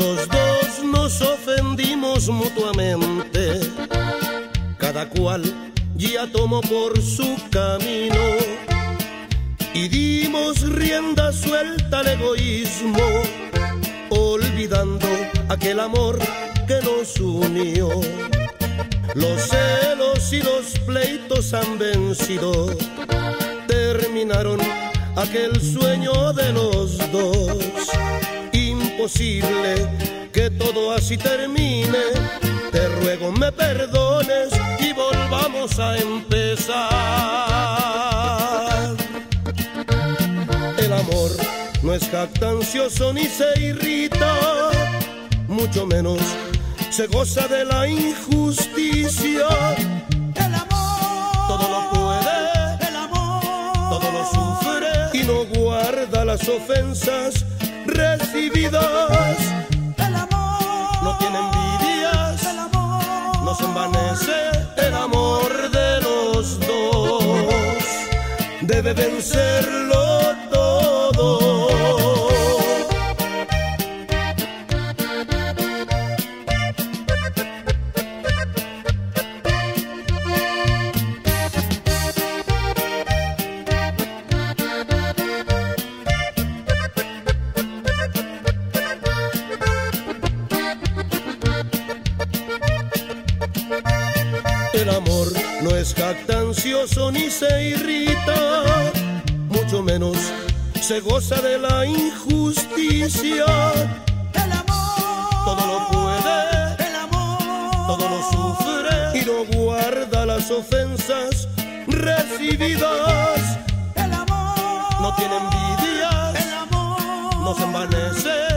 Los dos nos ofendimos mutuamente, cada cual ya tomó por su camino y dimos rienda suelta al egoísmo, olvidando aquel amor que nos unió. Los celos y los pleitos han vencido, terminaron aquel sueño de los Imposible que todo así termine, te ruego me perdones y volvamos a empezar. El amor no es jactancioso ni se irrita, mucho menos se goza de la injusticia. El amor, Todo lo puede, el amor, todo lo sufre y no guarda las ofensas recibidas. el amor, No tiene envidias, el amor, no se envanece el amor de los dos. Debe vencerlo El amor no es jactancioso ni se irrita, mucho menos se goza de la injusticia. el amor, Todo lo puede, el amor, todo lo sufre y no guarda las ofensas recibidas. el amor, No tiene envidias, el amor, no se envanece